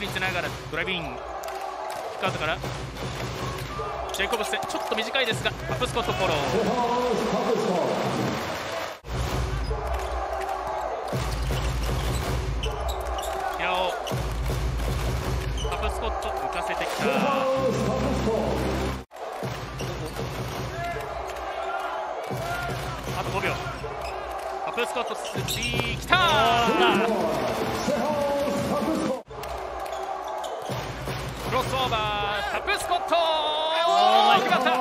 クにつながらドライビング。キックアウトから。ジェイコブスちょっと短いですがアップスコットフォロー。平尾アップスコット浮かせてきた。あと5秒。アップスコットスリーきた。オーバータップスコット。おー決まった。こ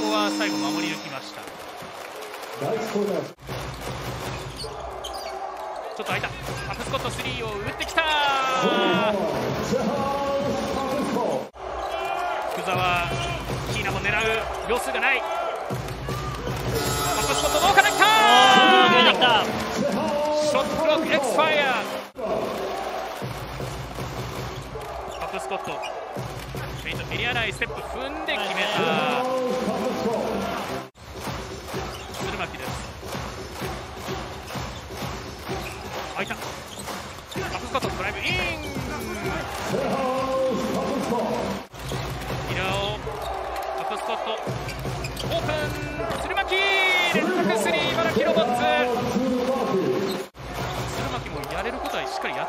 こは最後守り抜きました。ちょっと空いた。タップスコット3を打ってきた。福沢キーナも狙う。様子がない。ットクロックエクスファイアタップスコットフェイントエリア内ステップ踏んで決めた。鶴巻です。空いた。タップスコットドライブイン平尾タップスコットオープン。鶴巻連続スリー茨城ロボッツ。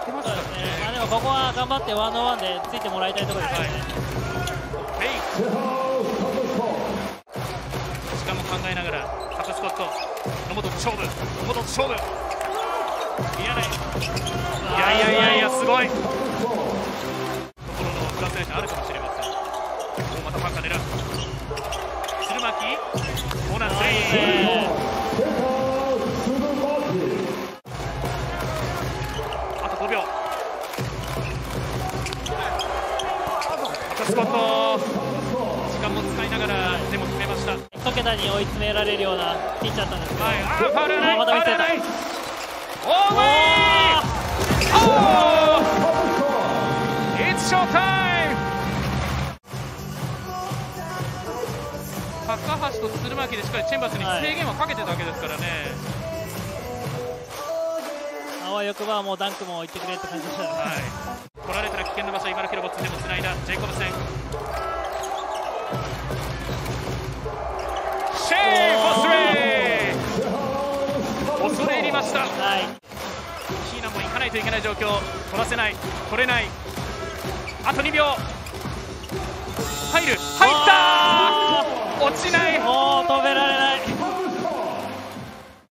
ってますからね、ね、あでもここは頑張ってワンオンワンでついてもらいたいところです。ね、はい、しかも考えながらカプスコット野本と勝負野本と勝負いらない。いやいやいやいやすごい。ところのプラスレーあるかもしれません。もうまたパンカ狙う鶴巻。コナースコット時間も使いながらでも決めました。はい一桁に追い詰められるようなピッチャーだったんですけど、あーファウルないあまた見せた。ファウルないオーバーおー。It's show time 高橋と鶴巻でしっかりチェンバースに制限はかけてたわけですからね、あわよくばもうダンクも行ってくれって感じでしたね。はい、取られたら危険な場所今のキロボッツでもつないだ。ジェイコブセンシェイフォスレイ。恐れ入りました。はいキーナも行かないといけない状況。取らせない。取れない。あと2秒。入る。入っ